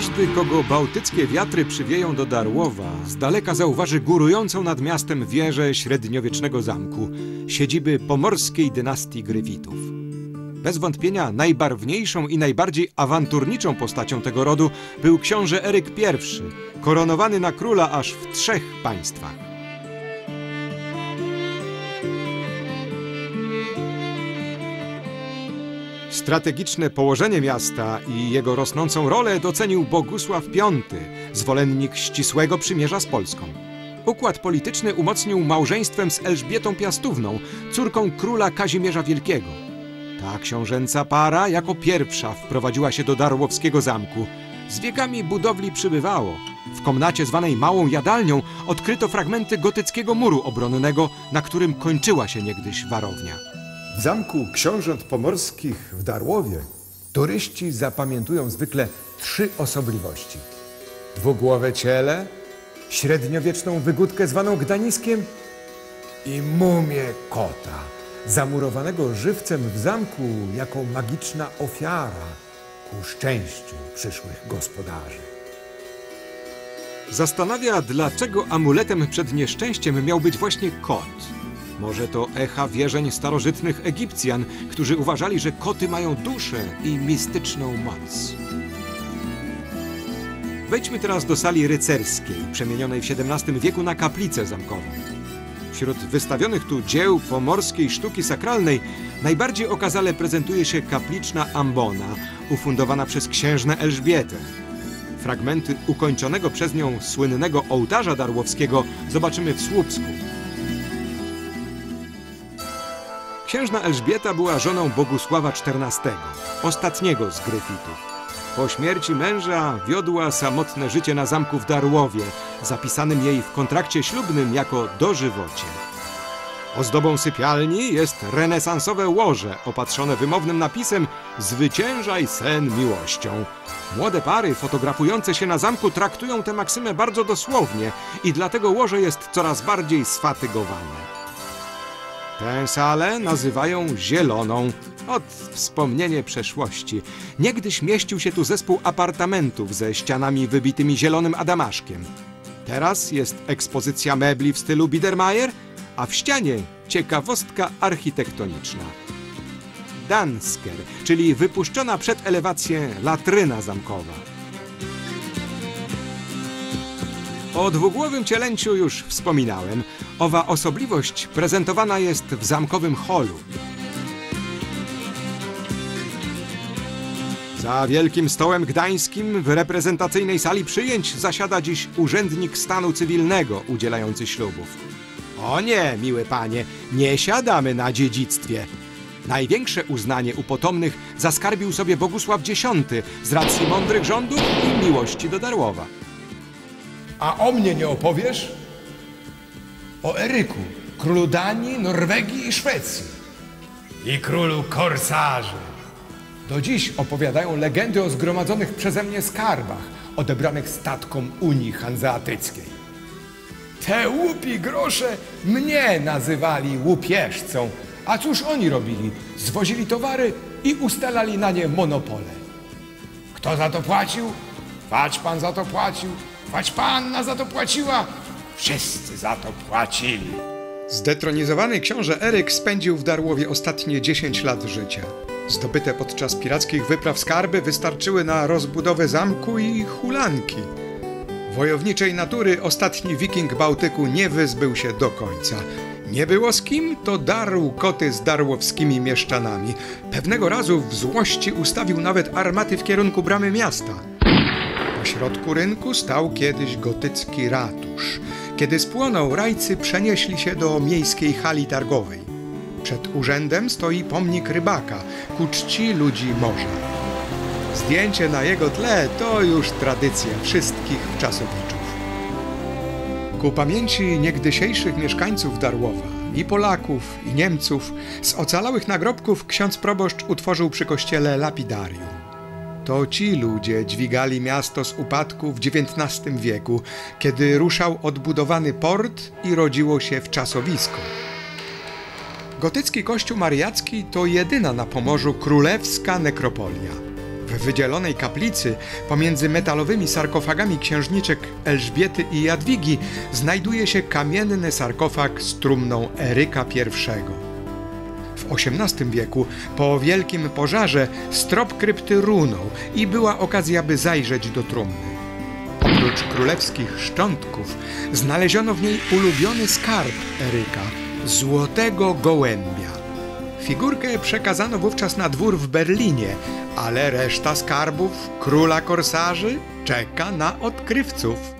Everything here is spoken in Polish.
Każdy, kogo bałtyckie wiatry przywieją do Darłowa, z daleka zauważy górującą nad miastem wieżę średniowiecznego zamku, siedziby pomorskiej dynastii Gryfitów. Bez wątpienia najbarwniejszą i najbardziej awanturniczą postacią tego rodu był książę Eryk I, koronowany na króla aż w trzech państwach. Strategiczne położenie miasta i jego rosnącą rolę docenił Bogusław V, zwolennik ścisłego przymierza z Polską. Układ polityczny umocnił małżeństwem z Elżbietą Piastówną, córką króla Kazimierza Wielkiego. Ta książęca para jako pierwsza wprowadziła się do Darłowskiego Zamku. Z wiekami budowli przybywało. W komnacie zwanej Małą Jadalnią odkryto fragmenty gotyckiego muru obronnego, na którym kończyła się niegdyś warownia. W zamku książąt pomorskich w Darłowie turyści zapamiętują zwykle trzy osobliwości. Dwugłowe ciele, średniowieczną wygódkę zwaną Gdaniskiem i mumię kota, zamurowanego żywcem w zamku jako magiczna ofiara ku szczęściu przyszłych gospodarzy. Zastanawia, dlaczego amuletem przed nieszczęściem miał być właśnie kot. Może to echa wierzeń starożytnych Egipcjan, którzy uważali, że koty mają duszę i mistyczną moc. Wejdźmy teraz do sali rycerskiej, przemienionej w XVII wieku na kaplicę zamkową. Wśród wystawionych tu dzieł pomorskiej sztuki sakralnej najbardziej okazale prezentuje się kapliczna ambona, ufundowana przez księżnę Elżbietę. Fragmenty ukończonego przez nią słynnego ołtarza darłowskiego zobaczymy w Słupsku. Księżna Elżbieta była żoną Bogusława XIV, ostatniego z Gryfitów. Po śmierci męża wiodła samotne życie na zamku w Darłowie, zapisanym jej w kontrakcie ślubnym jako dożywocie. Ozdobą sypialni jest renesansowe łoże opatrzone wymownym napisem Zwyciężaj sen miłością. Młode pary fotografujące się na zamku traktują tę maksymę bardzo dosłownie i dlatego łoże jest coraz bardziej sfatygowane. Tę salę nazywają Zieloną, od wspomnienie przeszłości. Niegdyś mieścił się tu zespół apartamentów ze ścianami wybitymi zielonym adamaszkiem. Teraz jest ekspozycja mebli w stylu Biedermeier, a w ścianie ciekawostka architektoniczna. Dansker, czyli wypuszczona przed elewację latryna zamkowa. O dwugłowym cielęciu już wspominałem. Owa osobliwość prezentowana jest w zamkowym holu. Za wielkim stołem gdańskim w reprezentacyjnej sali przyjęć zasiada dziś urzędnik stanu cywilnego udzielający ślubów. O nie, miły panie, nie siadamy na dziedzictwie. Największe uznanie u potomnych zaskarbił sobie Bogusław X z racji mądrych rządów i miłości do Darłowa. A o mnie nie opowiesz? O Eryku, królu Danii, Norwegii i Szwecji. I królu korsarzy. Do dziś opowiadają legendy o zgromadzonych przeze mnie skarbach, odebranych statkom Unii Hanzeatyckiej. Te łupi grosze mnie nazywali łupieżcą. A cóż oni robili? Zwozili towary i ustalali na nie monopole. Kto za to płacił? Wać pan za to płacił, wać panna za to płaciła. Wszyscy za to płacili. Zdetronizowany książę Eryk spędził w Darłowie ostatnie 10 lat życia. Zdobyte podczas pirackich wypraw skarby wystarczyły na rozbudowę zamku i hulanki. Wojowniczej natury ostatni wiking Bałtyku nie wyzbył się do końca. Nie było z kim, to darł koty z darłowskimi mieszczanami. Pewnego razu w złości ustawił nawet armaty w kierunku bramy miasta. Środku rynku stał kiedyś gotycki ratusz. Kiedy spłonął, rajcy przenieśli się do miejskiej hali targowej. Przed urzędem stoi pomnik rybaka, ku czci ludzi morza. Zdjęcie na jego tle to już tradycja wszystkich czasowiczów. Ku pamięci niegdysiejszych mieszkańców Darłowa, i Polaków, i Niemców, z ocalałych nagrobków ksiądz proboszcz utworzył przy kościele lapidarium. To ci ludzie dźwigali miasto z upadku w XIX wieku, kiedy ruszał odbudowany port i rodziło się wczasowisko. Gotycki kościół mariacki to jedyna na Pomorzu królewska nekropolia. W wydzielonej kaplicy pomiędzy metalowymi sarkofagami księżniczek Elżbiety i Jadwigi znajduje się kamienny sarkofag z trumną Eryka I. XVIII wieku, po wielkim pożarze, strop krypty runął i była okazja, by zajrzeć do trumny. Oprócz królewskich szczątków, znaleziono w niej ulubiony skarb Eryka złotego gołębia. Figurkę przekazano wówczas na dwór w Berlinie, ale reszta skarbów króla korsarzy czeka na odkrywców.